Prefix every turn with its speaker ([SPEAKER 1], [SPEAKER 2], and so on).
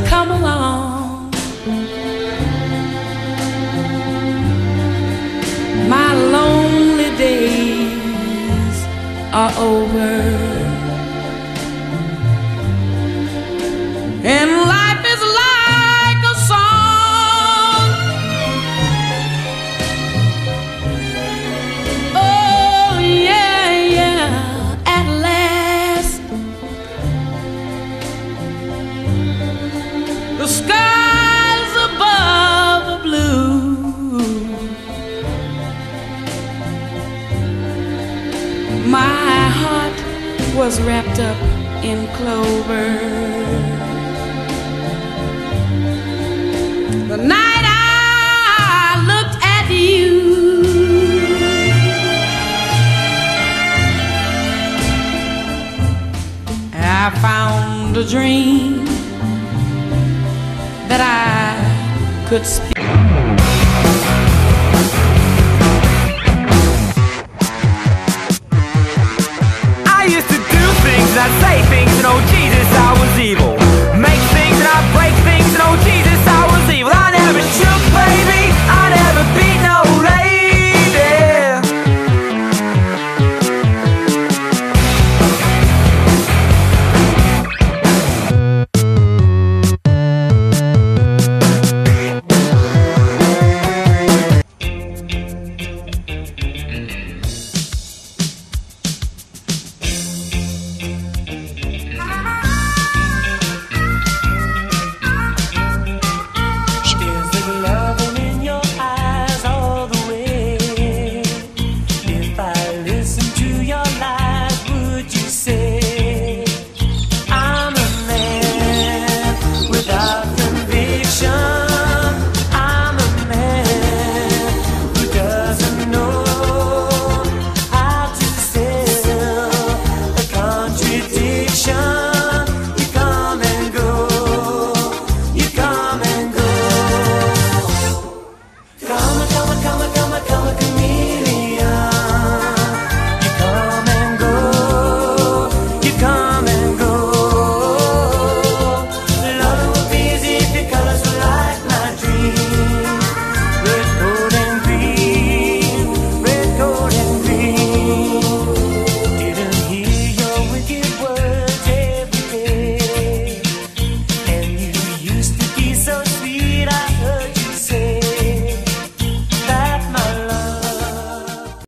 [SPEAKER 1] come along. My lonely days are over. The skies above are blue. My heart was wrapped up in clover. The night I looked at you, I found a dream that I could speak.